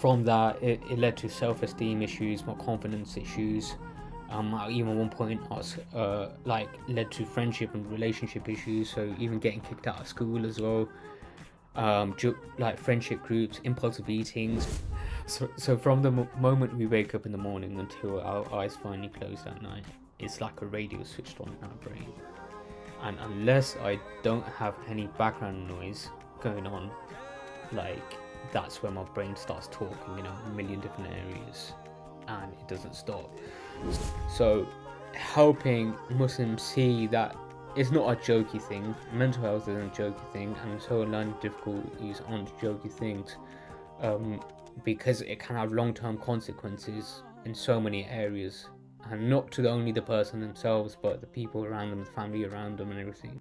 from that, it, it led to self-esteem issues, more confidence issues. Um, even one point, I was uh, like led to friendship and relationship issues. So even getting kicked out of school as well. Um, ju- like friendship groups, impulsive eatings. So, so from the mo- moment we wake up in the morning until our eyes finally close at night, it's like a radio switched on in our brain. And unless I don't have any background noise going on, like that's where my brain starts talking in a million different areas and it doesn't stop. So, helping Muslims see that it's not a jokey thing, mental health isn't a jokey thing, and so learning difficulties aren't jokey things um, because it can have long term consequences in so many areas and not to only the person themselves but the people around them, the family around them, and everything.